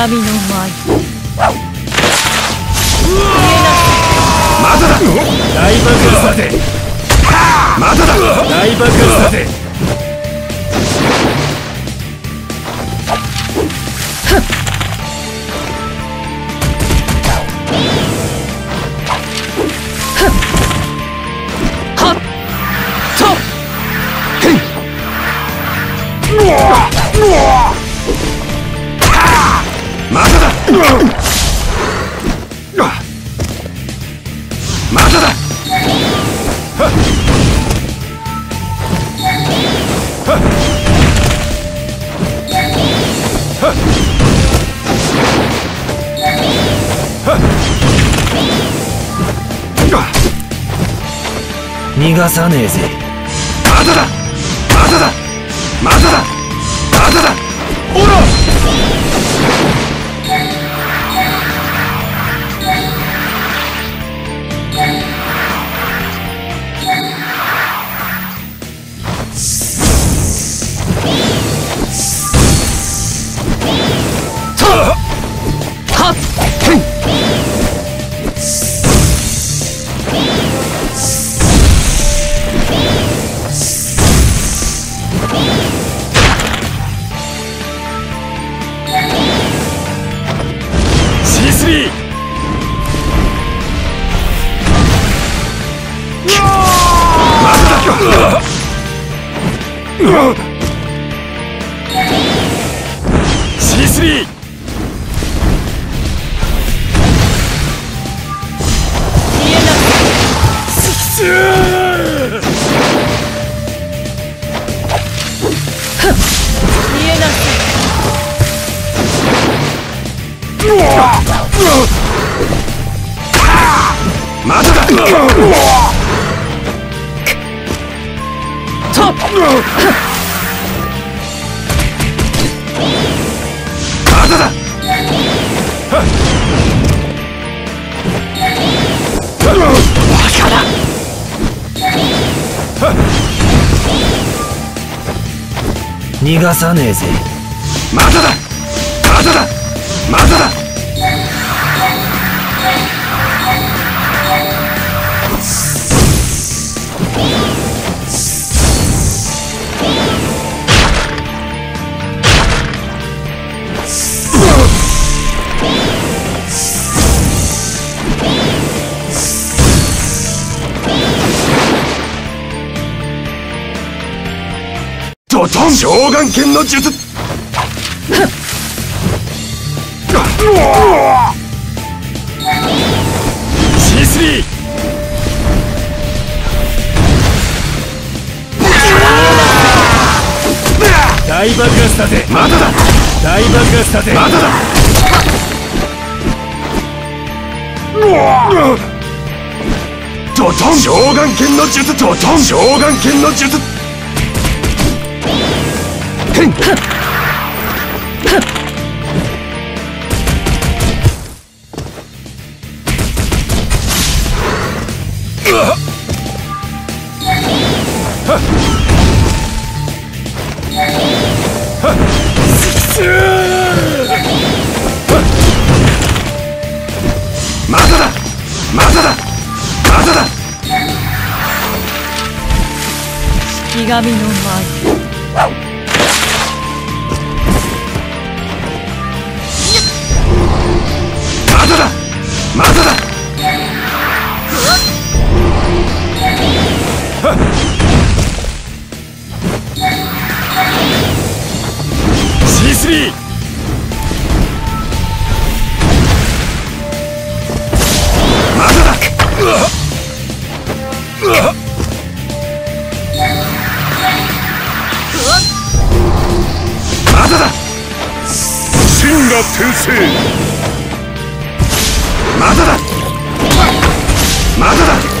神の舞まだだ。大爆発だぜまだだ。大爆発だぜまだだ。逃がさねえぜ。まだ。だ。まだだ。まだだ。まだだ。おらシースリー見えな見えなまだだ。とま逃がさねえぜ。まだだ。まだだ。まだだ。ドトン召喚剣の術大爆発だぜ。まだだ。大爆発だぜ。まだ。だドトン。召喚剣の術ドトン。召喚剣の術神の舞 C3 転生まだだ。まだだ。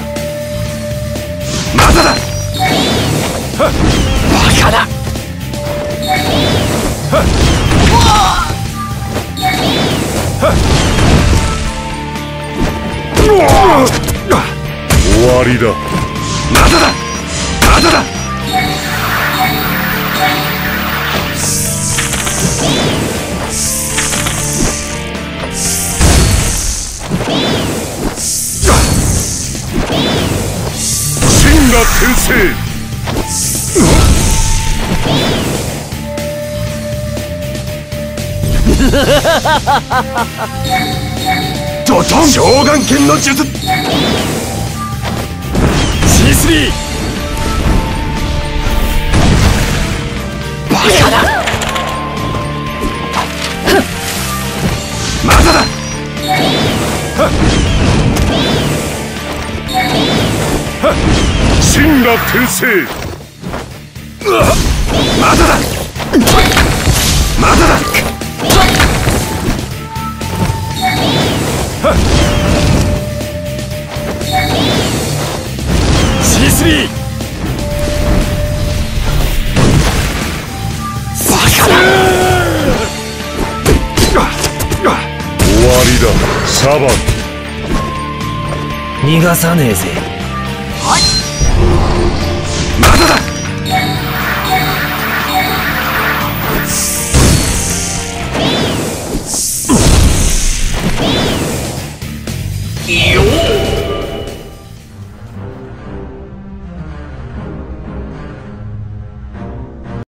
カだ終わりだまだだまだだ真が転生。ドトン。召喚剣の術。C3 バカだ。まだ。だ真が転生まだだまだだはっ C3 バカだ終わりだサバン逃がさねえぜはいまだだ。